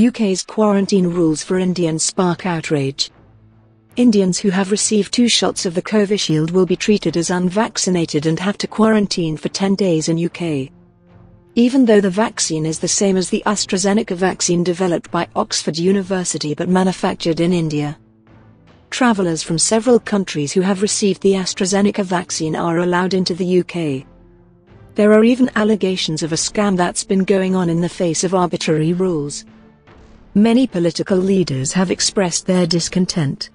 UK's quarantine rules for Indians spark outrage. Indians who have received two shots of the Covishield will be treated as unvaccinated and have to quarantine for 10 days in UK. Even though the vaccine is the same as the AstraZeneca vaccine developed by Oxford University but manufactured in India. Travellers from several countries who have received the AstraZeneca vaccine are allowed into the UK. There are even allegations of a scam that's been going on in the face of arbitrary rules. Many political leaders have expressed their discontent.